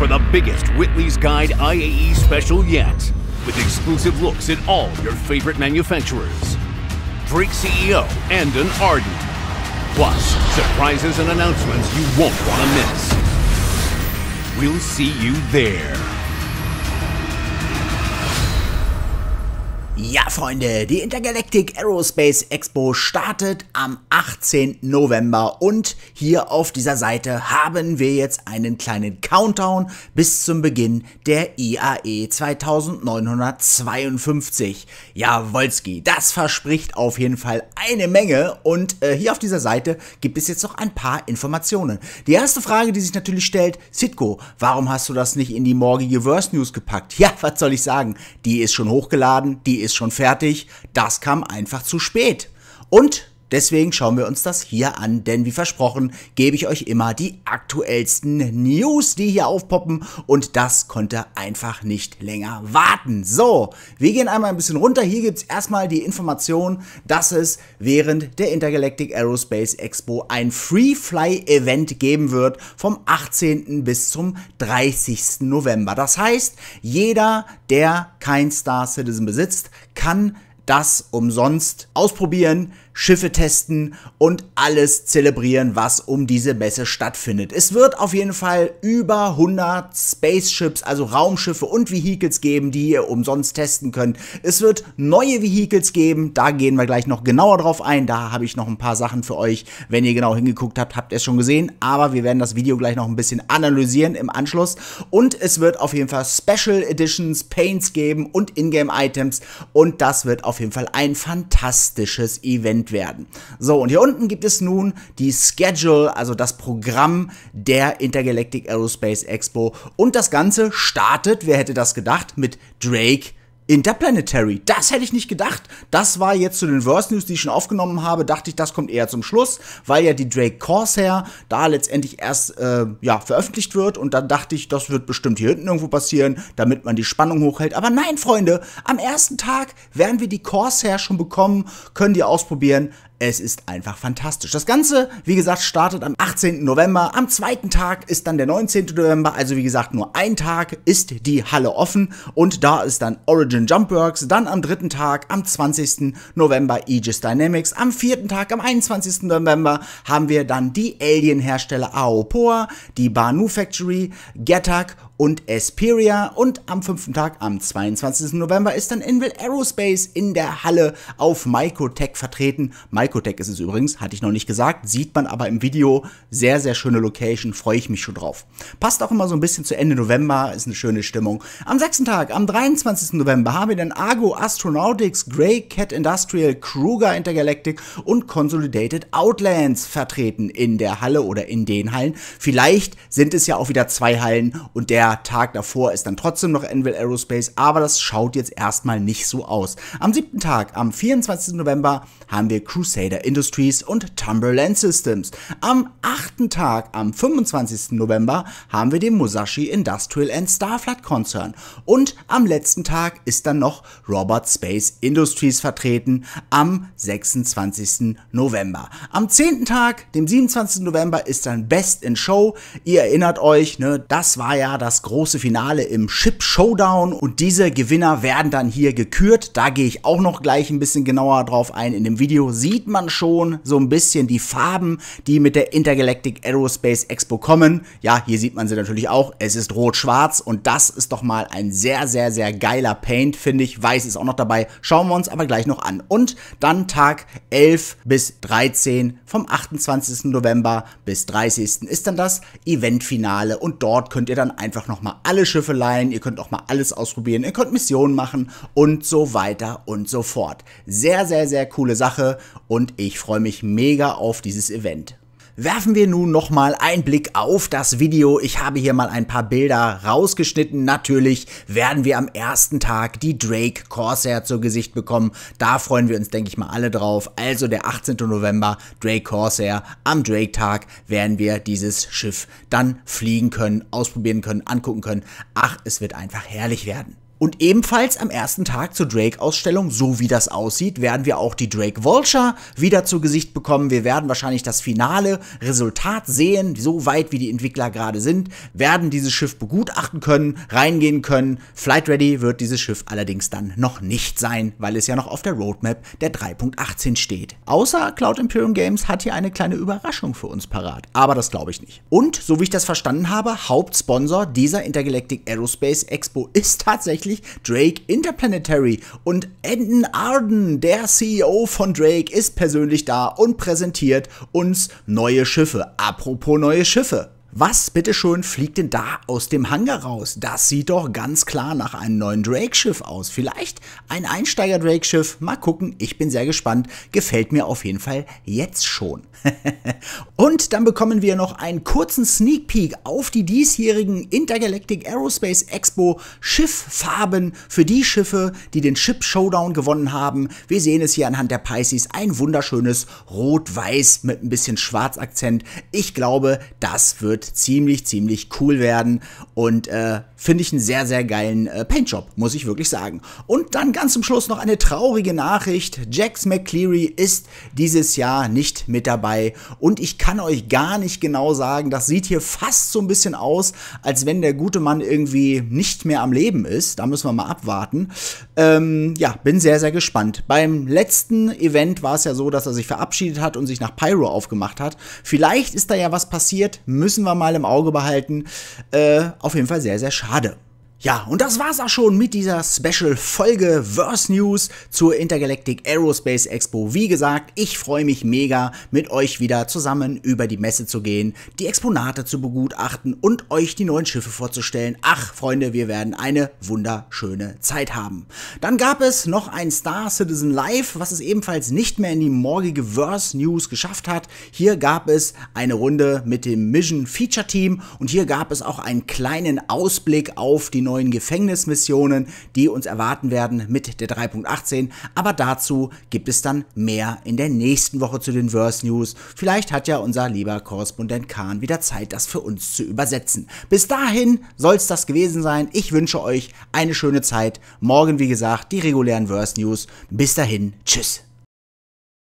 for the biggest Whitley's Guide IAE special yet, with exclusive looks at all your favorite manufacturers. Drake CEO Andon Arden. Plus, surprises and announcements you won't want to miss. We'll see you there. Ja, Freunde, die Intergalactic Aerospace Expo startet am 18. November und hier auf dieser Seite haben wir jetzt einen kleinen Countdown bis zum Beginn der IAE 2952. Ja, Wolski, das verspricht auf jeden Fall eine Menge und äh, hier auf dieser Seite gibt es jetzt noch ein paar Informationen. Die erste Frage, die sich natürlich stellt, Sitko, warum hast du das nicht in die morgige Verse News gepackt? Ja, was soll ich sagen? Die ist schon hochgeladen, die ist ist schon fertig. Das kam einfach zu spät. Und Deswegen schauen wir uns das hier an, denn wie versprochen gebe ich euch immer die aktuellsten News, die hier aufpoppen und das konnte einfach nicht länger warten. So, wir gehen einmal ein bisschen runter. Hier gibt es erstmal die Information, dass es während der Intergalactic Aerospace Expo ein Free-Fly-Event geben wird vom 18. bis zum 30. November. Das heißt, jeder, der kein Star Citizen besitzt, kann das umsonst ausprobieren, Schiffe testen und alles zelebrieren, was um diese Messe stattfindet. Es wird auf jeden Fall über 100 Spaceships, also Raumschiffe und Vehicles geben, die ihr umsonst testen könnt. Es wird neue Vehicles geben, da gehen wir gleich noch genauer drauf ein. Da habe ich noch ein paar Sachen für euch. Wenn ihr genau hingeguckt habt, habt ihr es schon gesehen, aber wir werden das Video gleich noch ein bisschen analysieren im Anschluss. Und es wird auf jeden Fall Special Editions, Paints geben und Ingame-Items und das wird auf jeden Fall ein fantastisches Event werden. So, und hier unten gibt es nun die Schedule, also das Programm der Intergalactic Aerospace Expo. Und das Ganze startet, wer hätte das gedacht, mit Drake Interplanetary. Das hätte ich nicht gedacht. Das war jetzt zu den Verse News, die ich schon aufgenommen habe, dachte ich, das kommt eher zum Schluss, weil ja die Drake Corsair da letztendlich erst äh, ja, veröffentlicht wird und dann dachte ich, das wird bestimmt hier hinten irgendwo passieren, damit man die Spannung hochhält. Aber nein, Freunde, am ersten Tag werden wir die Corsair schon bekommen, können die ausprobieren. Es ist einfach fantastisch. Das Ganze, wie gesagt, startet am 18. November. Am zweiten Tag ist dann der 19. November. Also wie gesagt, nur ein Tag ist die Halle offen. Und da ist dann Origin Jumpworks. Dann am dritten Tag, am 20. November Aegis Dynamics. Am vierten Tag, am 21. November, haben wir dann die Alien-Hersteller Aopoa, die Banu Factory, Getak und Esperia. Und am fünften Tag, am 22. November, ist dann Invel Aerospace in der Halle auf Microtech vertreten. Microtech ist es übrigens, hatte ich noch nicht gesagt, sieht man aber im Video. Sehr, sehr schöne Location, freue ich mich schon drauf. Passt auch immer so ein bisschen zu Ende November, ist eine schöne Stimmung. Am sechsten Tag, am 23. November, haben wir dann Argo Astronautics, Grey Cat Industrial, Kruger Intergalactic und Consolidated Outlands vertreten in der Halle oder in den Hallen. Vielleicht sind es ja auch wieder zwei Hallen und der Tag davor ist dann trotzdem noch Anvil Aerospace, aber das schaut jetzt erstmal nicht so aus. Am siebten Tag, am 24. November, haben wir Crusader Industries und Timberland Systems. Am achten Tag, am 25. November, haben wir den Musashi Industrial and Starflight Konzern. Und am letzten Tag ist dann noch Robert Space Industries vertreten am 26. November. Am 10. Tag, dem 27. November, ist dann Best in Show. Ihr erinnert euch, ne, das war ja das große Finale im Ship Showdown und diese Gewinner werden dann hier gekürt. Da gehe ich auch noch gleich ein bisschen genauer drauf ein. In dem Video sieht man schon so ein bisschen die Farben, die mit der Intergalactic Aerospace Expo kommen. Ja, hier sieht man sie natürlich auch. Es ist rot-schwarz und das ist doch mal ein sehr, sehr, sehr geiler Paint, finde ich. Weiß ist auch noch dabei. Schauen wir uns aber gleich noch an. Und dann Tag 11 bis 13 vom 28. November bis 30. ist dann das Eventfinale und dort könnt ihr dann einfach nochmal alle Schiffe leihen, ihr könnt auch mal alles ausprobieren, ihr könnt Missionen machen und so weiter und so fort. Sehr, sehr, sehr coole Sache und ich freue mich mega auf dieses Event. Werfen wir nun nochmal einen Blick auf das Video. Ich habe hier mal ein paar Bilder rausgeschnitten. Natürlich werden wir am ersten Tag die Drake Corsair zu Gesicht bekommen. Da freuen wir uns, denke ich mal, alle drauf. Also der 18. November, Drake Corsair. Am Drake-Tag werden wir dieses Schiff dann fliegen können, ausprobieren können, angucken können. Ach, es wird einfach herrlich werden. Und ebenfalls am ersten Tag zur Drake-Ausstellung, so wie das aussieht, werden wir auch die Drake Vulture wieder zu Gesicht bekommen. Wir werden wahrscheinlich das finale Resultat sehen, so weit wie die Entwickler gerade sind, werden dieses Schiff begutachten können, reingehen können. Flight Ready wird dieses Schiff allerdings dann noch nicht sein, weil es ja noch auf der Roadmap der 3.18 steht. Außer Cloud Imperium Games hat hier eine kleine Überraschung für uns parat, aber das glaube ich nicht. Und, so wie ich das verstanden habe, Hauptsponsor dieser Intergalactic Aerospace Expo ist tatsächlich tatsächlich Drake Interplanetary. Und Enden Arden, der CEO von Drake, ist persönlich da und präsentiert uns neue Schiffe. Apropos neue Schiffe. Was bitteschön fliegt denn da aus dem Hangar raus? Das sieht doch ganz klar nach einem neuen Drake-Schiff aus. Vielleicht ein Einsteiger-Drake-Schiff. Mal gucken, ich bin sehr gespannt. Gefällt mir auf jeden Fall jetzt schon. und dann bekommen wir noch einen kurzen Sneak Peek auf die diesjährigen Intergalactic Aerospace Expo Schifffarben für die Schiffe, die den Ship Showdown gewonnen haben. Wir sehen es hier anhand der Pisces, ein wunderschönes Rot-Weiß mit ein bisschen Schwarzakzent. Ich glaube, das wird ziemlich, ziemlich cool werden und äh, finde ich einen sehr, sehr geilen äh, Paintjob, muss ich wirklich sagen. Und dann ganz zum Schluss noch eine traurige Nachricht. Jax McCleary ist dieses Jahr nicht mit dabei und ich kann euch gar nicht genau sagen, das sieht hier fast so ein bisschen aus, als wenn der gute Mann irgendwie nicht mehr am Leben ist. Da müssen wir mal abwarten. Ähm, ja, bin sehr, sehr gespannt. Beim letzten Event war es ja so, dass er sich verabschiedet hat und sich nach Pyro aufgemacht hat. Vielleicht ist da ja was passiert, müssen wir mal im Auge behalten. Äh, auf jeden Fall sehr, sehr schade. Ja, und das war's auch schon mit dieser Special-Folge Verse News zur Intergalactic Aerospace Expo. Wie gesagt, ich freue mich mega, mit euch wieder zusammen über die Messe zu gehen, die Exponate zu begutachten und euch die neuen Schiffe vorzustellen. Ach, Freunde, wir werden eine wunderschöne Zeit haben. Dann gab es noch ein Star Citizen Live, was es ebenfalls nicht mehr in die morgige Verse News geschafft hat. Hier gab es eine Runde mit dem Mission Feature Team und hier gab es auch einen kleinen Ausblick auf die neuen Gefängnismissionen, die uns erwarten werden mit der 3.18. Aber dazu gibt es dann mehr in der nächsten Woche zu den Verse News. Vielleicht hat ja unser lieber Korrespondent Kahn wieder Zeit, das für uns zu übersetzen. Bis dahin soll es das gewesen sein. Ich wünsche euch eine schöne Zeit. Morgen, wie gesagt, die regulären Verse News. Bis dahin, tschüss.